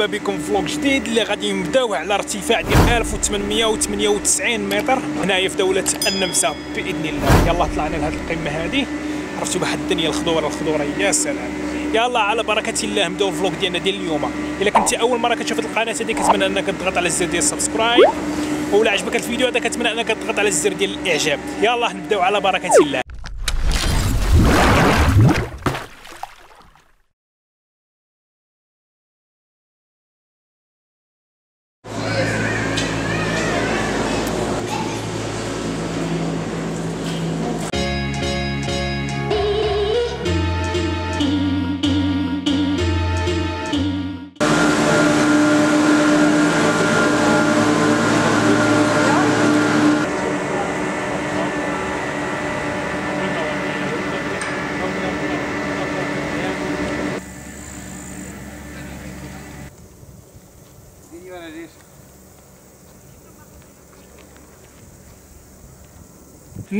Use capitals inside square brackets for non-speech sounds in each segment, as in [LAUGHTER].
ومرحبا بكم في فلوق جديد اللي غادي نبداو على ارتفاع ديال 1898 متر. هنايا في دولة النمسا بإذن الله. يلا طلعنا لهاد القمة هذه عرفتوا بواحد الدنيا الخضورة الخضورة. يا سلام. يلا على بركة الله نبداو الفلوق ديالنا ديال اليوم. إلا كنتي أول مرة كتشوف القناة هذه كنتمنى أنك تضغط على الزر ديال السبسكرايب ولا عجبك الفيديو هذا كنتمنى أنك تضغط على الزر ديال الإعجاب. يلا نبداو على بركة الله.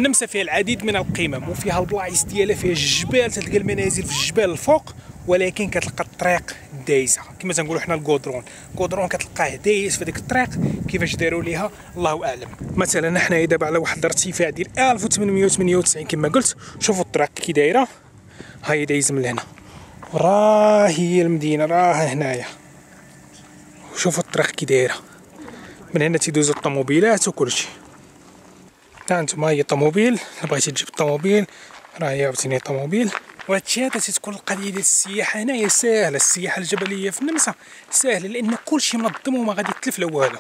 النمسا فيها العديد من القمم وفيها البلايص ديالها فيها الجبال تلقى المنازل في الجبال الفوق ولكن كتلقى الطريق دايزة. كما تنقولوا حنا ال goudron ال goudron كتلقاه دايز في ديك الطريق كيفاش داروا ليها؟ الله أعلم. مثلا حنا دابا على واحد الارتفاع ديال 1898 كما قلت شوفوا الطريق كي دايرة. هاي دايز من هنا. راه هي المدينة راه هنايا. شوفوا الطريق كي دايرة. من هنا تيدوزو الطوموبيلات وكلشي. ها انتما هي الطوموبيل بغيتي تجيب الطوموبيل راه هي عاوتاني الطوموبيل وهادشي هذا تتكون القضية ديال السياحه هنايا ساهله السياحه الجبليه في النمسا ساهله لأن كلشي منظم وما غادي يتلف لا والو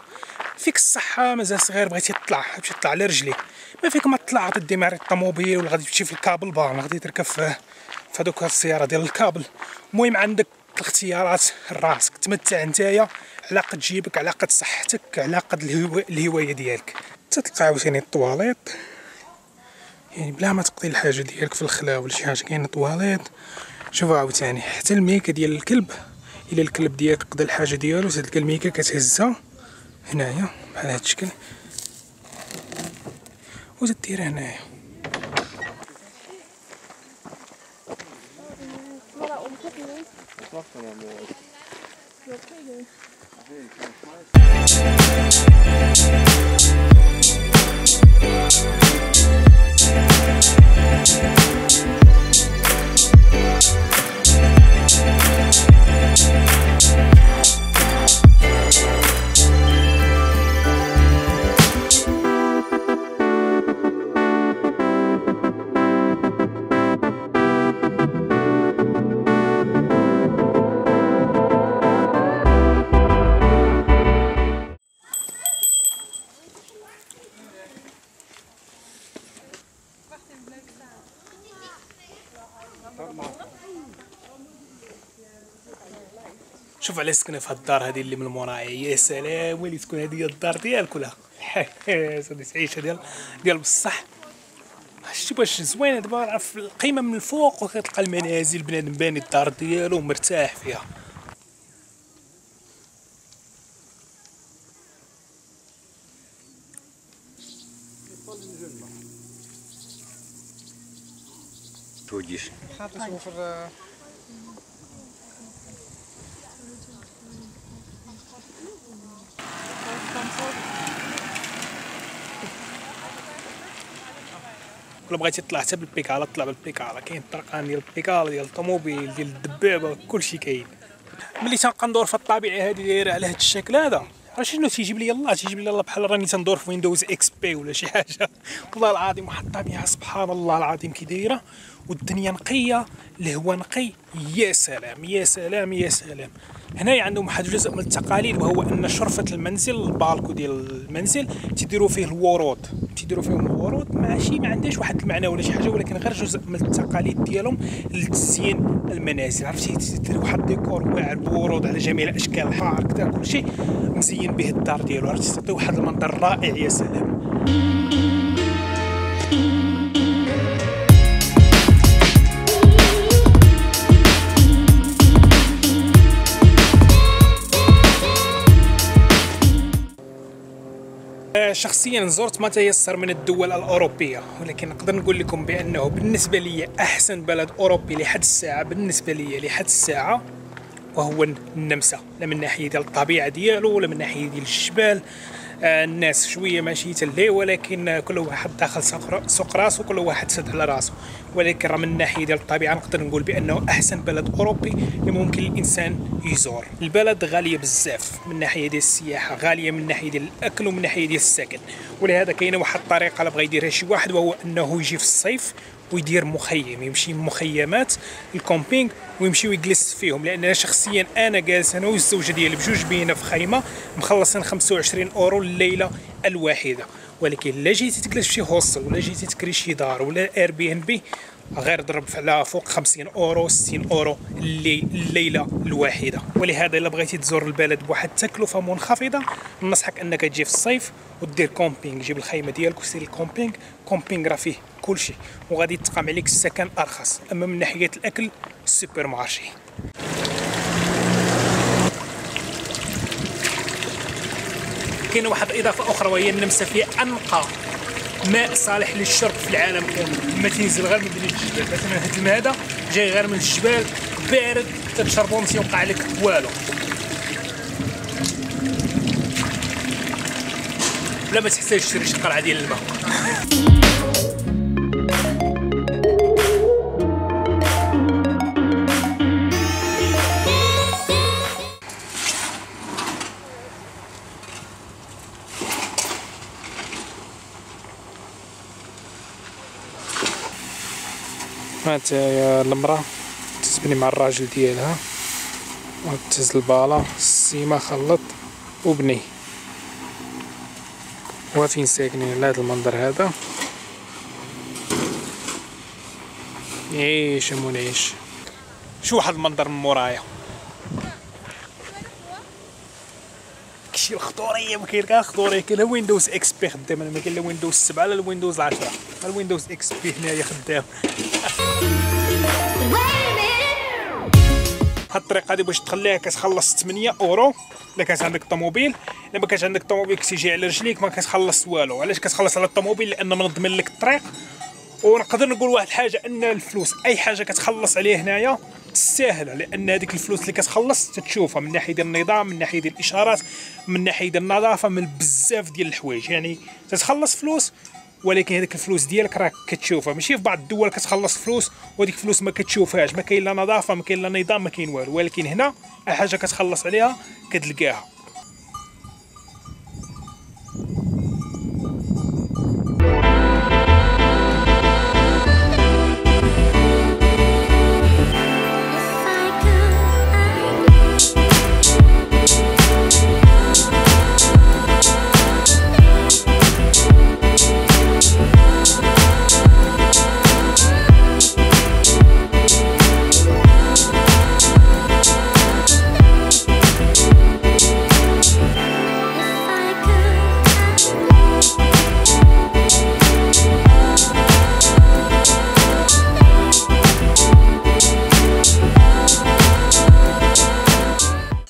فيك الصحه مازال صغير بغيتي تطلع تمشي تطلع على رجليك ما فيك ما تطلع غادي دي معرض الطوموبيل ولا غادي تمشي في الكابل بان غادي تركب في هذوك السياره ديال الكابل المهم عندك الاختيارات راسك تمتع نتايا على قد جيبك على قد صحتك على قد الهوايه ديالك تتلقى عاوتاني الطواليط. يعني بلا ما تقضي الحاجة ديالك في الخلا ولا شي حاجة كاين طواليط شوف عاوتاني حتى الميكه ديال الكلب إلا الكلب ديالك قضى الحاجة ديالو تلقى الميكه كتهزها. هنايا بحال هاد الشكل. وتديرها هنايا. Thank شوف على سكنه في الدار هذه اللي من مورايا يا سلام ويلي تكون هذه الدار ديالك ولا هذه [LAUGHS] تعيشه ديال ديال بصح. شتي واش زوينة دابا في القيمة من الفوق وكتلقى المنازل بنادم باني الدار ديالو مرتاح فيها. توديش ولا بغيتي تطلع حتى بالبيكالا طلع بالبيكالا. كاين الطرقان ديال البيكالا ديال الطوموبيل ديال الدبابة كلشي كاين. ملي تنبقى ندور في الطبيعه هذه دايرة على هذا الشكل هذا. راه شنو؟ تيجيب لي الله تيجيب لي الله بحال راني تندور في Windows XP ولا شي حاجة. [LAUGHS] والله العظيم واحد الطبيعه سبحان الله العظيم كي دايرة. والدنيا نقية الهواء نقي. يا سلام يا سلام يا سلام. هنايا عندهم واحد الجزء من التقاليد وهو أن شرفة المنزل البالكو ديال المنزل تيديروا فيه الورود. تيديروا فيهم الورود ماشي ما عندهاش واحد المعنى ولا شي حاجة ولكن غير جزء من التقاليد ديالهم لتزيين المنازل. عرفتي؟ تدير واحد الديكور واعر بورود على جميع الأشكال الحار كذا كلشي. مزين به الدار ديالو. عرفتي؟ تعطي واحد المنظر رائع يا سلام. شخصيا زرت ما تيسر من الدول الأوروبية ولكن نقدر نقول لكم بأنه بالنسبة لي أحسن بلد أوروبي لحد الساعة بالنسبة لي لحد الساعة وهو النمسا لا من ناحية ديال الطبيعة ديالو ولا من ناحية ديال الجبال. الناس شوية ماشي تليه ولكن كل واحد داخل سوق- راسو كل واحد سد على راسو ولكن راه من ناحيه ديال الطبيعة نقدر نقول بأنه أحسن بلد أوروبي اللي ممكن الإنسان يزور. البلد غالية بزاف من ناحيه ديال السياحة غالية من ناحيه ديال الأكل ومن ناحيه ديال السكن. ولهذا كاينة واحد الطريقة اللي بغى يديرها شي واحد وهو أنه يجي في الصيف ويدير مخيم يمشي مخيمات ال camping ويمشي ويجلس فيهم. لأن أنا شخصيا أنا جالس أنا والزوجة ديالي بجوج بينا في خيمه مخلصين 25 أورو الليلة الواحدة. ولكن لا جيتي تجلس في شي hostel ولا جيتي تكري شي دار ولا Airbnb غير ضرب على فوق 50 أورو 60 أورو اللي الليلة الواحدة. ولهذا إلا بغيتي تزور البلد بواحد التكلفة منخفضة ننصحك إنك تجي في الصيف ودير camping. جيب الخيمة ديالك وسير ال camping. camping راه فيه كل شيء وغادي تقام عليك السكن أرخص. أما من ناحية الأكل ال supermarché. كاينة واحد الإضافة أخرى وهي النمسا فيها أنقى. ماء صالح للشرب في العالم كامل. ما تينزل غير من بين الجبال. مثلا هذا الماء هذا جاي غير من الجبال بارد تتشربو ما تيوقع لك والو. لا ما تحتاج تشري شي قرعه ديال الماء. مات يا المرأة تسبني مع الراجل ديالها وتهز البالة السيما خلط وبني. وفين ساكنين لهذا المنظر هذا؟ عيش يا منعيش شو واحد المنظر من مورايا؟ كشي الخضورية ما كاين كاع الخضورية كاين Windows XP خدام ما كاين لا Windows 7 لا ال Windows 10 ال Windows XP هنايا خدام. [LAUGHS] هاد الطريقة هادي باش تخليها كتخلص 8 أورو. إلا كانت عندك طوموبيل إلا ما كانش عندك طوموبيل كتيجي على رجليك ما كتخلص والو. علاش كتخلص على الطوموبيل؟ لأن منظمين لك الطريق. ونقدر نقول واحد الحاجة أن الفلوس أي حاجة كتخلص عليه هنايا تستاهل لأن هذيك الفلوس اللي كتخلص تتشوفها من ناحية ديال النظام من ناحية ديال الإشارات من ناحية ديال النظافة من بزاف ديال الحوايج. يعني تتخلص فلوس ولكن هذيك الفلوس ديالك راك كتشوفها. ماشي في بعض الدول كتخلص فلوس وهذيك الفلوس ما كتشوفهاش. ما كاين لا نظافة ما كاين لا نظام ما كاين والو. ولكن هنا أي حاجة كتخلص عليها كتلقاها.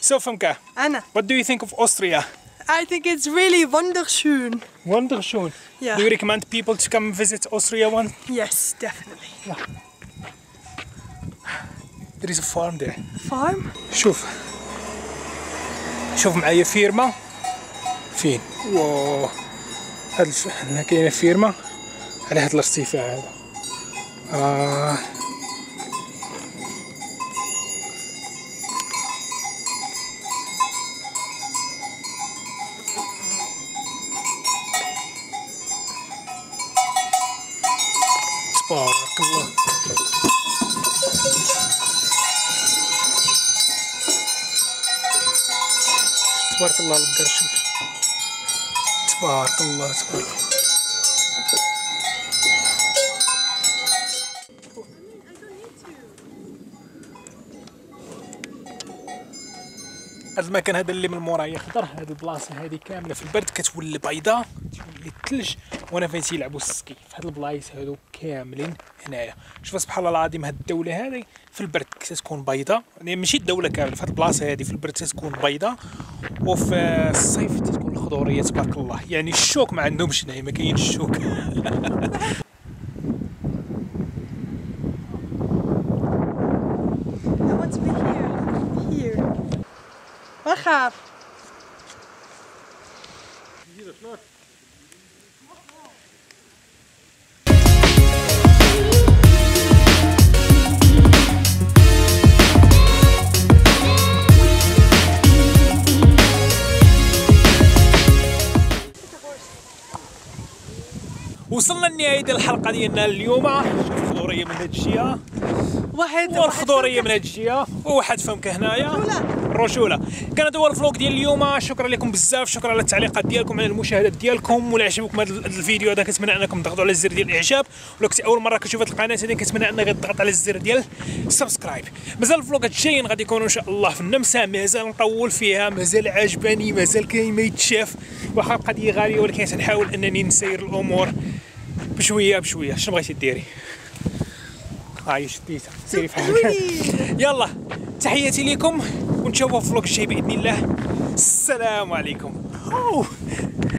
So Femke, Anna, what do you think of Austria? I think it's really wonderschön. Wonderschön. Yeah. Do you recommend people to come visit Austria one? Yes, definitely. There is a farm there. Farm? شوف شوف معايا فيرما فين واو هاد الف... هنا كاينه فيرما على هاد الارتفاع هذا آه. تبارك الله البقر شوف تبارك الله تبارك الله. هذا المكان هذا اللي من مورايا خضر هذه البلاصة هذه كاملة في البرد كتولي بيضاء تولي الثلج وأنا فين تيلعبوا السكي في هاد البلايص هادو كاملين هنايا. شوف سبحان الله العظيم هاد الدولة هذه في البرد تكون بيضاء يعني ماشي الدولة كاملة في هاد البلاصة هذه في البرد تكون بيضاء وفي الصيف تكون الخضورية تبارك الله. يعني الشوك ما عندهمش هنايا ما كاينش الشوك. I want وصلنا لنهايه ديال الحلقة ديالنا اليوم. شوف الخضورية من هاد الجهه واحد والخضورية من هاد الجهه وواحد فمك هنايا. رشولة. الرشوله كان هذا هو ال vlog ديال اليوم. شكرا لكم بزاف. شكرا على التعليقات ديالكم على المشاهدات ديالكم. ولا عجبكم هذا الفيديو هذا كنتمنى أنكم تضغطوا على الزر ديال الإعجاب. ولا كنتي أول مرة كتشوف هذه القناة هذه كنتمنى أنك تضغط على الزر ديال ال subscribe مازال ال vlog ات الجايين غادي يكونوا إن شاء الله في النمسا. مازال نطول فيها مازال عجباني مازال كاين ما يتشاف. واخا القضية غالية ولكن سنحاول أنني نسير الأمور بشوية بشوية. شنو بغيتي ديري؟ هاي شديتها سيري بحال هكا يلا تحياتي لكم ونتشوفوا في الفلوق الجاي بإذن الله السلام عليكم أوه.